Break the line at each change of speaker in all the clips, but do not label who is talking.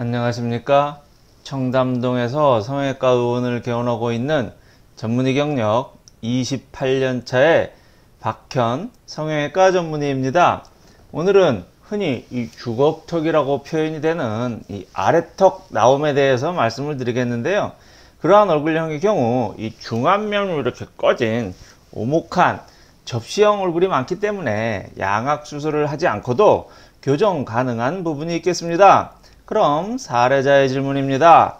안녕하십니까? 청담동에서 성형외과 의원을 개원하고 있는 전문의 경력 28년차의 박현 성형외과 전문의입니다. 오늘은 흔히 이 주걱턱이라고 표현이 되는 이 아래턱 나옴에 대해서 말씀을 드리겠는데요. 그러한 얼굴형의 경우 이 중안면으로 이렇게 꺼진 오목한 접시형 얼굴이 많기 때문에 양악 수술을 하지 않고도 교정 가능한 부분이 있겠습니다. 그럼 사례자의 질문입니다.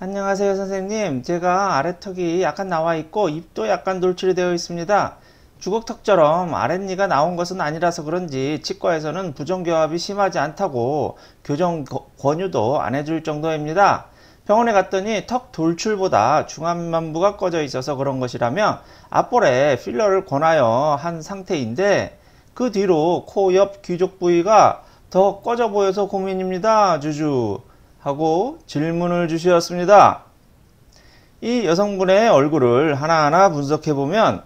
안녕하세요 선생님 제가 아래턱이 약간 나와 있고 입도 약간 돌출이 되어 있습니다. 주걱턱처럼 아랫니가 나온 것은 아니라서 그런지 치과에서는 부정교합이 심하지 않다고 교정 권유도 안 해줄 정도입니다. 병원에 갔더니 턱 돌출보다 중안면부가 꺼져 있어서 그런 것이라며 앞볼에 필러를 권하여 한 상태인데 그 뒤로 코 옆 귀족 부위가 더 꺼져 보여서 고민입니다. 주주 하고 질문을 주셨습니다. 이 여성분의 얼굴을 하나하나 분석해 보면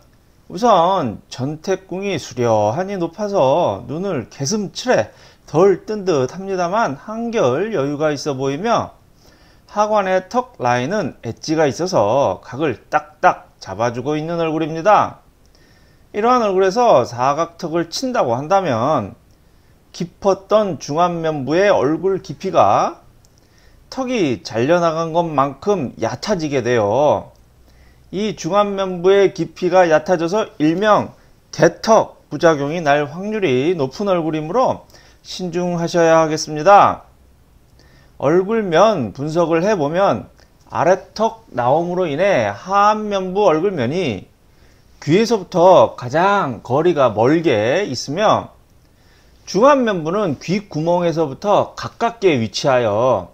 우선 전태궁이 수려하니 높아서 눈을 개슴츠레 덜 뜬 듯 합니다만 한결 여유가 있어 보이며 하관의 턱 라인은 엣지가 있어서 각을 딱딱 잡아주고 있는 얼굴입니다. 이러한 얼굴에서 사각턱을 친다고 한다면 깊었던 중안면부의 얼굴 깊이가 턱이 잘려나간 것만큼 얕아지게 돼요. 이 중안면부의 깊이가 얕아져서 일명 대턱 부작용이 날 확률이 높은 얼굴이므로 신중하셔야 하겠습니다. 얼굴면 분석을 해보면 아래턱 나옴으로 인해 하안면부 얼굴면이 귀에서부터 가장 거리가 멀게 있으며 중안면부는 귀 구멍에서부터 가깝게 위치하여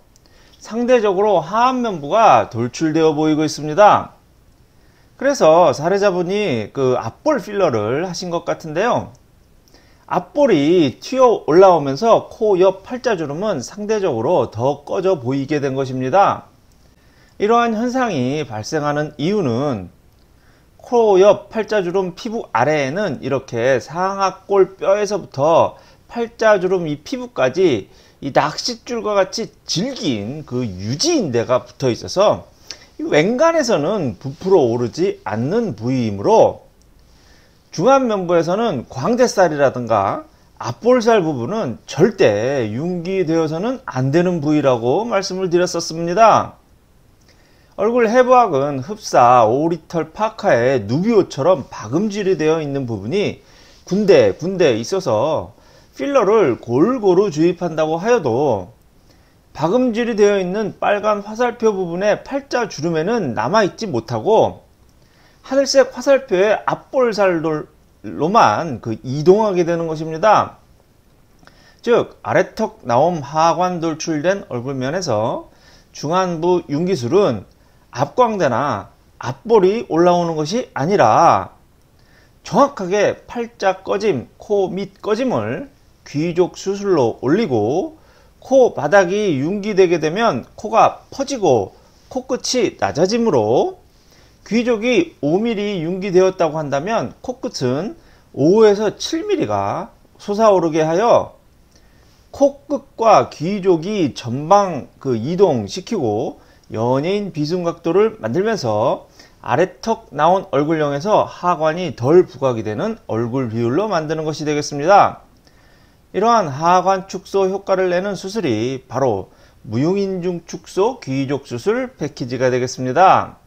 상대적으로 하안면부가 돌출되어 보이고 있습니다. 그래서 사례자분이 그 앞볼 필러를 하신 것 같은데요. 앞볼이 튀어 올라오면서 코 옆 팔자주름은 상대적으로 더 꺼져 보이게 된 것입니다. 이러한 현상이 발생하는 이유는 코 옆 팔자주름 피부 아래에는 이렇게 상악골 뼈에서부터 팔자주름 이 피부까지 이 낚싯줄과 같이 질긴 그 유지인대가 붙어 있어서 웬간에서는 부풀어 오르지 않는 부위이므로 중안면부에서는 광대살이라든가 앞볼살 부분은 절대 융기되어서는 안 되는 부위라고 말씀을 드렸었습니다. 얼굴 해부학은 흡사 오리털 파카에 누비오처럼 박음질이 되어 있는 부분이 군데 군데 있어서 필러를 골고루 주입한다고 하여도 박음질이 되어 있는 빨간 화살표 부분의 팔자 주름에는 남아있지 못하고 하늘색 화살표의 앞볼살로만 그 이동하게 되는 것입니다. 즉 아래턱 나옴 하관 돌출된 얼굴면에서 중안부 윤기술은 앞광대나 앞볼이 올라오는 것이 아니라 정확하게 팔자 꺼짐, 코 밑 꺼짐을 귀족 수술로 올리고 코 바닥이 융기되게 되면 코가 퍼지고 코끝이 낮아지므로 귀족이 5mm 융기되었다고 한다면 코끝은 5에서 7mm가 솟아오르게 하여 코끝과 귀족이 전방 그 이동시키고 연예인 비순각도를 만들면서 아래턱 나온 얼굴형에서 하관이 덜 부각이 되는 얼굴 비율로 만드는 것이 되겠습니다. 이러한 하관 축소 효과를 내는 수술이 바로 무용인중 축소 귀족 수술 패키지가 되겠습니다.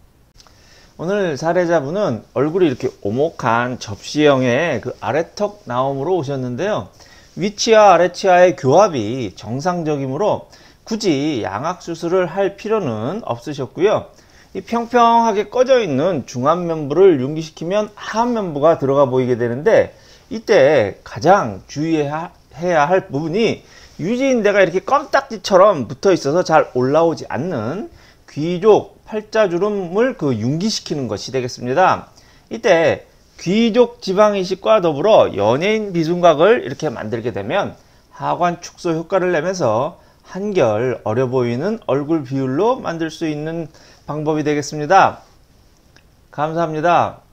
오늘 사례자분은 얼굴이 이렇게 오목한 접시형의 그 아래턱 나옴으로 오셨는데요. 위치와 아래치와의 교합이 정상적이므로 굳이 양악 수술을 할 필요는 없으셨고요. 이 평평하게 꺼져 있는 중안면부를 융기시키면 하안면부가 들어가 보이게 되는데 이때 가장 주의 해야 할 부분이 유지인대가 이렇게 껌딱지처럼 붙어 있어서 잘 올라오지 않는 귀족 팔자주름을 그 융기시키는 것이 되겠습니다. 이때 귀족 지방이식과 더불어 연예인 비순각을 이렇게 만들게 되면 하관 축소 효과를 내면서 한결 어려 보이는 얼굴 비율로 만들 수 있는 방법이 되겠습니다. 감사합니다.